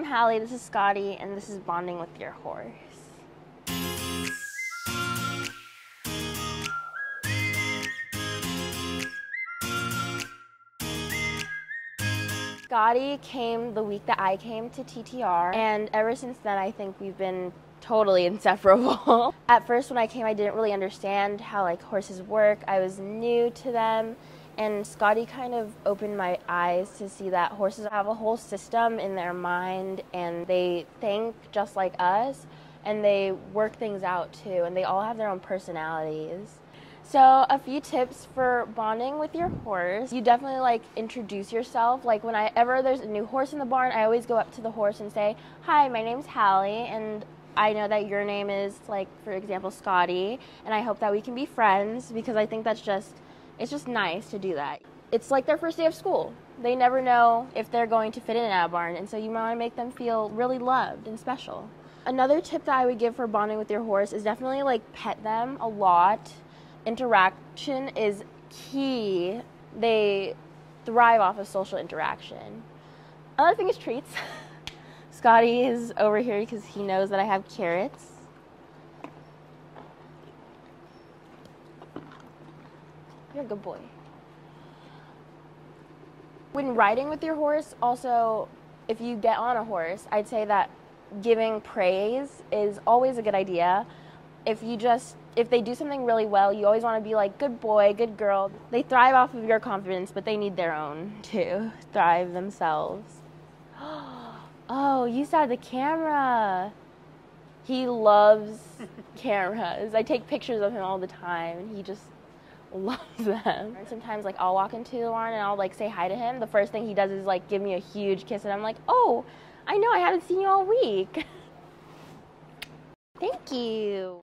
I'm Hallie, this is Scotty, and this is Bonding with Your Horse. Scotty came the week that I came to TTR, and ever since then, I think we've been totally inseparable. At first, when I came, I didn't really understand how like horses work. I was new to them, and Scotty kind of opened my eyes to see that horses have a whole system in their mind, and they think just like us, and they work things out too, and they all have their own personalities. So, a few tips for bonding with your horse. You definitely like introduce yourself. Like whenever there's a new horse in the barn, I always go up to the horse and say, "Hi, my name's Hallie, and I know that your name is like, for example, Scotty, and I hope that we can be friends because I think that's just it's just nice to do that. It's like their first day of school. They never know if they're going to fit in at a barn, and so you want to make them feel really loved and special. Another tip that I would give for bonding with your horse is definitely like pet them a lot interaction is key. They thrive off of social interaction. Another thing is treats. Scotty is over here because he knows that I have carrots. You're a good boy. When riding with your horse, also, if you get on a horse, I'd say that giving praise is always a good idea. If you just if they do something really well, you always want to be like, good boy, good girl. They thrive off of your confidence, but they need their own to thrive themselves. Oh, you saw the camera. He loves cameras. I take pictures of him all the time, and he just loves them. And Sometimes, like, I'll walk into barn and I'll like say hi to him. The first thing he does is like give me a huge kiss, and I'm like, oh, I know I haven't seen you all week. Thank you.